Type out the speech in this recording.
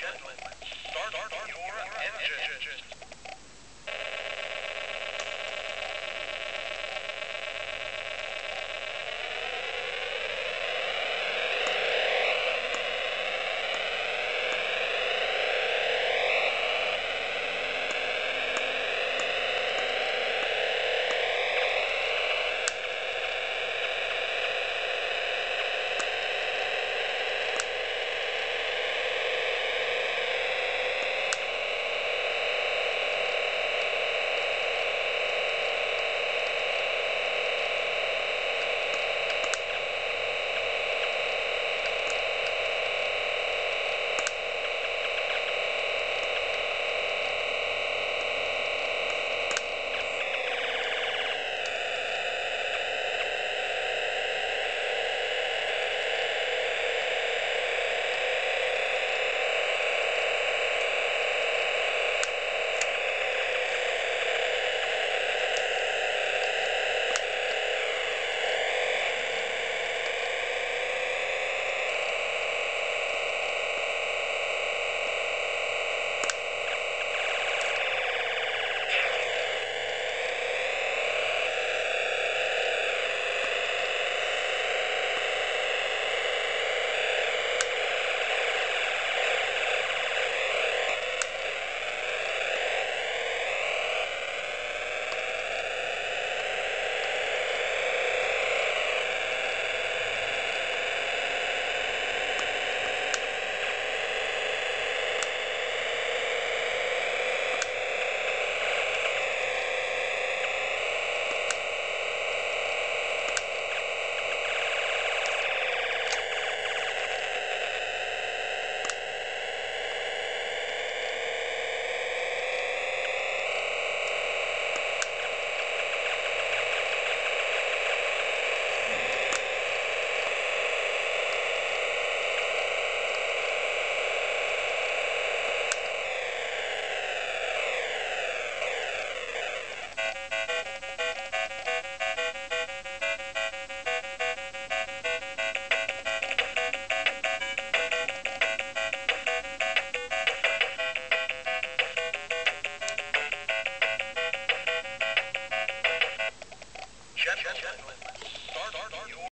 gentlemen, start your engine.